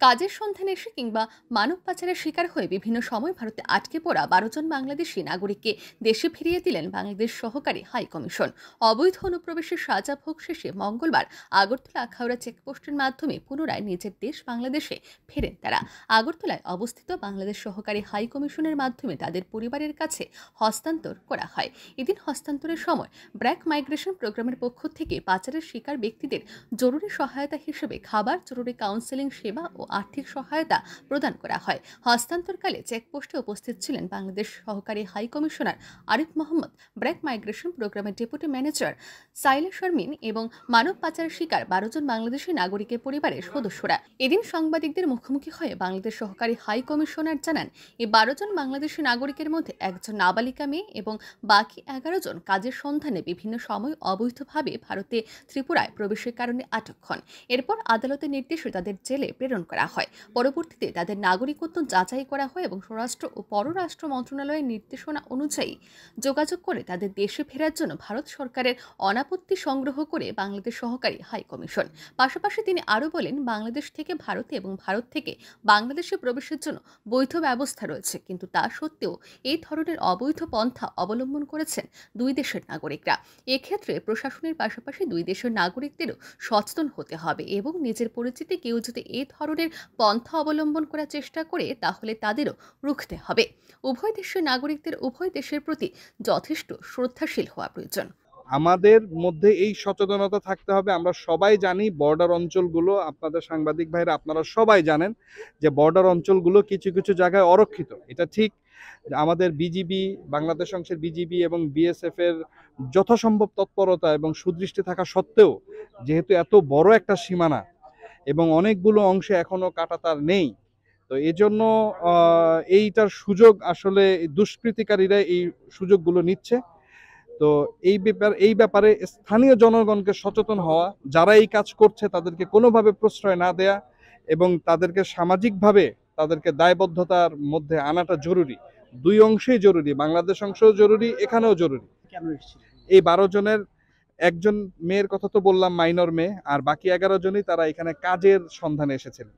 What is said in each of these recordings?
কাজের সন্ধানে এসে কিংবা মানব পাচারের শিকার হয়ে বিভিন্ন সময় ভারতে আটকে পড়া বারো জন বাংলাদেশি নাগরিককে দেশে ফিরিয়ে দিলেন বাংলাদেশ সহকারী হাই কমিশন। অবৈধ অনুপ্রবেশের সাজা ভোগ শেষে মঙ্গলবার আগরতলা আখাউড়া চেকপোস্টের মাধ্যমে পুনরায় নিজের দেশ বাংলাদেশে ফেরেন তারা। আগরতলায় অবস্থিত বাংলাদেশ সহকারী হাই কমিশনের মাধ্যমে তাদের পরিবারের কাছে হস্তান্তর করা হয়। এদিন হস্তান্তরের সময় ব্র্যাক মাইগ্রেশন প্রোগ্রামের পক্ষ থেকে পাচারের শিকার ব্যক্তিদের জরুরি সহায়তা হিসেবে খাবার, জরুরি কাউন্সেলিং, সেবা ও আর্থিক সহায়তা প্রদান করা হয়। হস্তান্তরকালে চেকপোস্টে উপস্থিত ছিলেন বাংলাদেশ সহকারী high commissioner Arif Mohammad BRAC migration প্রোগ্রামের ডেপুটি ম্যানেজার সাইলা শারমিন এবং মানব পাচার শিকার বারো জন বাংলাদেশি নাগরিকের পরিবারের সদস্যরা। এদিন সাংবাদিকদের মুখোমুখি হয়ে বাংলাদেশ সহকারী হাই কমিশনার জানান এই বারো জন বাংলাদেশি নাগরিকের মধ্যে একজন নাবালিকা মেয়ে এবং বাকি এগারো জন কাজের সন্ধানে বিভিন্ন সময় অবৈধভাবে ভারতে ত্রিপুরায় প্রবেশের কারণে আটক হন। এরপর আদালতের নির্দেশে তাদের জেলে প্রেরণ করা হয়। পরবর্তীতে তাদের নাগরিকত্ব যাচাই করা হয় এবং স্বরাষ্ট্র ও পররাষ্ট্র মন্ত্রণালয়ের নির্দেশনা অনুযায়ী যোগাযোগ করে তাদের দেশে ফেরার জন্য ভারত সরকারের অনাপত্তি সংগ্রহ করে বাংলাদেশ সহকারী হাই কমিশন। পাশাপাশি তিনি আরও বলেন, বাংলাদেশ থেকে ভারতে এবং ভারত থেকে বাংলাদেশে প্রবেশের জন্য বৈধ ব্যবস্থা রয়েছে, কিন্তু তা সত্ত্বেও এই ধরনের অবৈধ পন্থা অবলম্বন করেছেন দুই দেশের নাগরিকরা। এক্ষেত্রে প্রশাসনের পাশাপাশি দুই দেশের নাগরিকদেরও সচেতন হতে হবে এবং নিজের পরিচিতি কেউ যদি এ ধরনের পন্থা অবলম্বন করার চেষ্টা করে তাহলে তাদেরও রুখতে হবে। উভয় দেশের নাগরিকদের উভয় দেশের প্রতি যথেষ্ট শ্রদ্ধাশীল হওয়া প্রয়োজন। আমাদের মধ্যে এই সচেতনতা থাকতে হবে। আমরা সবাই জানি বর্ডার অঞ্চলগুলো, আপনাদের সাংবাদিক ভাইরা, আপনারা সবাই জানেন যে বর্ডার অঞ্চলগুলো কিছু কিছু জায়গায় অরক্ষিত। এটা ঠিক। আমাদের বিজিবি, বাংলাদেশ অংশের বিজিবি এবং বিএসএফ এর যথাসম্ভব তৎপরতা এবং সুদৃষ্টি থাকা সত্ত্বেও যেহেতু এত বড় একটা সীমানা এবং অনেকগুলো অংশে এখনও কাটাতার নেই। তো এই জন্য এইটার সুযোগ আসলে দুষ্কৃতিকারীরা এই সুযোগগুলো নিচ্ছে। তো এই ব্যাপার এই ব্যাপারে স্থানীয় জনগণকে সচেতন হওয়া যারা এই কাজ করছে তাদেরকে কোনোভাবে প্রশ্রয় না দেয়া এবং তাদেরকে সামাজিকভাবে তাদেরকে দায়বদ্ধতার মধ্যে আনাটা জরুরি। দুই অংশেই জরুরি বাংলাদেশ অংশেও জরুরি এখানেও জরুরি। এই বারো জনের একজন মেয়ের কথা তো বললাম মাইনর মেয়ে আর বাকি এগারো জনই তারা এখানে কাজের সন্ধানে এসেছিলেন।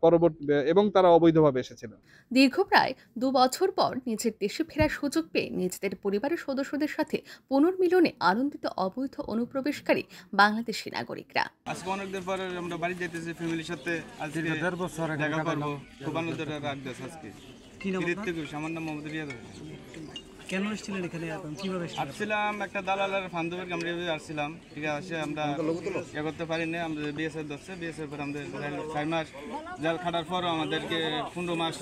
পরবর্তী এবং তারা অবৈধভাবে এসেছিলেন। দীর্ঘ প্রায় দু বছর পর নিজের দেশে ফেরার সুযোগ পেয়ে নিজেদের পরিবারের সদস্যদের সাথে পুনর্মিলনে আনন্দিত অবৈধ অনুপ্রবেশকারী বাংলাদেশি নাগরিকরা। আজকে অনেকদিন পরে আমরা বাড়ি যাইতেছি ফ্যামিলির সাথে। আজকে দেড় বছর দেখা। করব। খুব আনন্দ রাখতেছে আজকে। কি নাম আমার মোহাম্মদ রিয়াদ। কেন এসেছিলেন এখানে? কীভাবে আসছিলাম একটা দালালের ফান্দবের আমরা এভাবে আসছিলাম। ঠিক আছে আমরা ইয়ে করতে পারি না আমরা বিএসএফ ধরছে বিএসএফ পর আমাদের ছয় মাস জাল খাটার পরও আমাদেরকে পনেরো মাস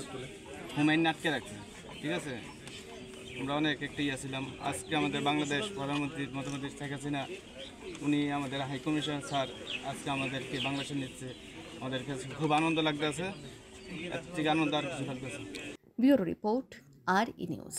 হুমায়ুন আটকে রাখছে। ঠিক আছে আমরা অনেক একটি ইয়ে ছিলাম। আজকে আমাদের বাংলাদেশ প্রধানমন্ত্রী মতামন্ত্রী শেখ হাসিনা উনি আমাদের হাই কমিশন স্যার আজকে আমাদেরকে বাংলাদেশে নিচ্ছে। আমাদের কাছে খুব আনন্দ লাগতেছে এর থেকে আনন্দ আর কিছু লাগতেছে bureau report R E news.